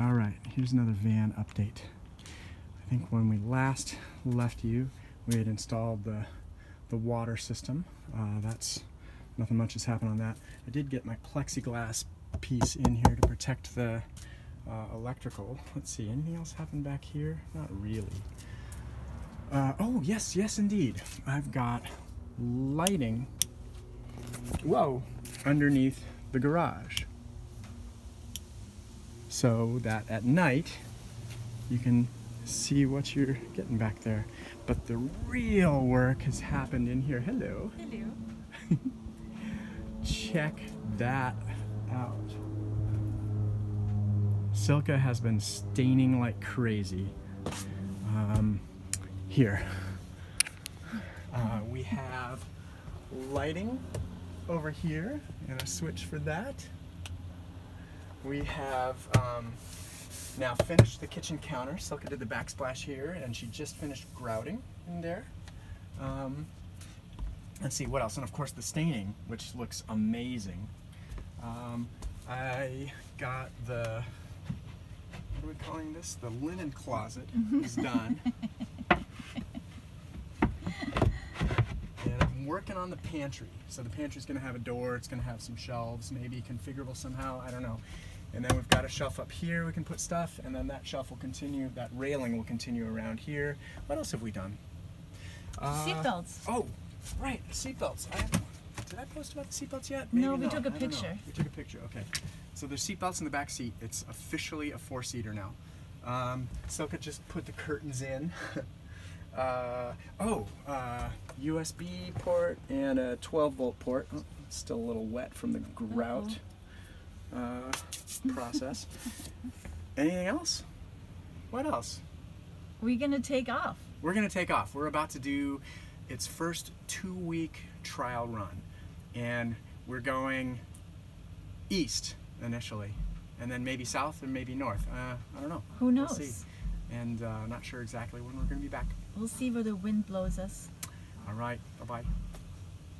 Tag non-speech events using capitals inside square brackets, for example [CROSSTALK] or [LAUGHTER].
All right, here's another van update. I think when we last left you, we had installed the, the water system. Uh, that's nothing much has happened on that. I did get my plexiglass piece in here to protect the uh, electrical. Let's see, anything else happen back here? Not really. Uh, oh, yes, yes, indeed. I've got lighting, whoa, underneath the garage. So that at night, you can see what you're getting back there. But the real work has happened in here. Hello. Hello. [LAUGHS] Check that out. Silka has been staining like crazy. Um, here. Uh, we have lighting over here and a switch for that. We have um, now finished the kitchen counter. Silka did the backsplash here and she just finished grouting in there. Um, let's see what else? And of course the staining which looks amazing. Um, I got the what are we calling this? The linen closet is done. [LAUGHS] And I'm working on the pantry. So the pantry's gonna have a door it's gonna have some shelves maybe configurable somehow I don't know and then we've got a shelf up here we can put stuff and then that shelf will continue that railing will continue around here what else have we done uh, Seatbelts. Oh, right, seatbelts. I did I post about the seatbelts yet? No, we not. took a picture. We took a picture. Okay. So there's seatbelts in the back seat. It's officially a four-seater now. Um, Silka just put the curtains in. [LAUGHS] uh, oh, uh, USB port and a 12-volt port. Oh, still a little wet from the grout uh, process. Anything else? What else? We're gonna take off. We're gonna take off. We're about to do its first two week trial run. And we're going east initially, and then maybe south and maybe north. Uh, I don't know. Who We'll knows? see. And uh, not sure exactly when we're gonna be back. We'll see where the wind blows us. All right, bye bye.